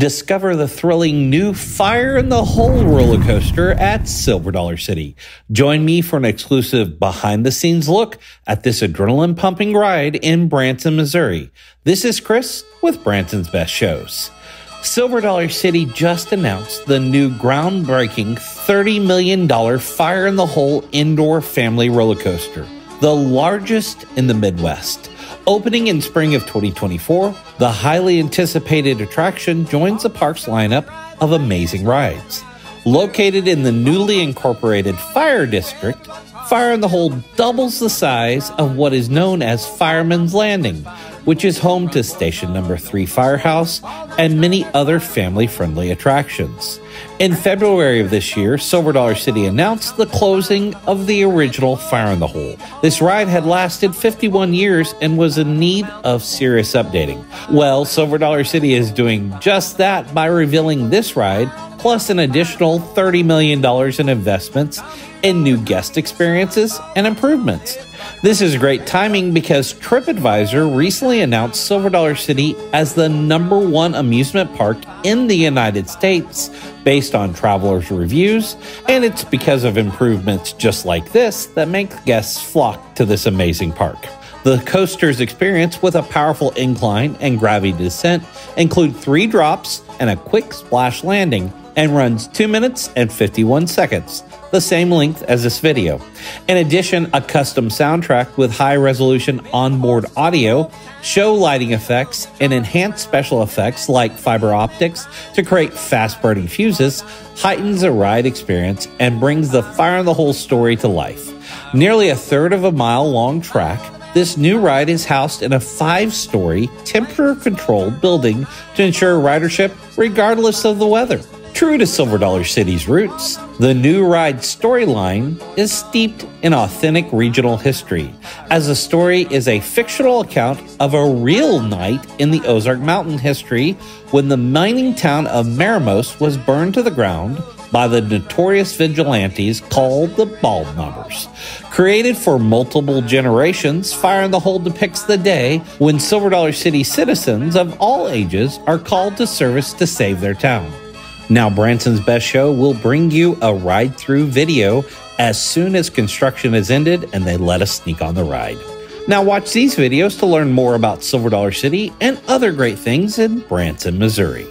Discover the thrilling new Fire in the Hole roller coaster at Silver Dollar City. Join me for an exclusive behind the scenes look at this adrenaline pumping ride in Branson, Missouri. This is Chris with Branson's Best Shows. Silver Dollar City just announced the new groundbreaking $30 million Fire in the Hole indoor family roller coaster, the largest in the Midwest. Opening in spring of 2024, the highly anticipated attraction joins the park's lineup of amazing rides. Located in the newly incorporated Fire District, Fire in the Hole doubles the size of what is known as Fireman's Landing, which is home to Station Number 3 Firehouse and many other family friendly attractions. In February of this year, Silver Dollar City announced the closing of the original Fire in the Hole. This ride had lasted 51 years and was in need of serious updating. Well, Silver Dollar City is doing just that by revealing this ride plus an additional $30 million in investments in new guest experiences and improvements. This is great timing because TripAdvisor recently announced Silver Dollar City as the number one amusement park in the United States based on travelers' reviews, and it's because of improvements just like this that make guests flock to this amazing park. The coaster's experience with a powerful incline and gravity descent include three drops and a quick splash landing and runs 2 minutes and 51 seconds, the same length as this video. In addition, a custom soundtrack with high resolution onboard audio, show lighting effects, and enhanced special effects like fiber optics to create fast burning fuses heightens the ride experience and brings the Fire in the Hole story to life. Nearly a third of a mile long track, this new ride is housed in a five story, temperature controlled building to ensure ridership regardless of the weather. True to Silver Dollar City's roots, the new ride storyline is steeped in authentic regional history, as the story is a fictional account of a real night in the Ozark Mountain history when the mining town of Marmaros was burned to the ground by the notorious vigilantes called the Bald Knobbers. Created for multiple generations, Fire in the Hole depicts the day when Silver Dollar City citizens of all ages are called to service to save their town. Now, Branson's Best Show will bring you a ride through video as soon as construction is ended and they let us sneak on the ride. Now, watch these videos to learn more about Silver Dollar City and other great things in Branson, Missouri.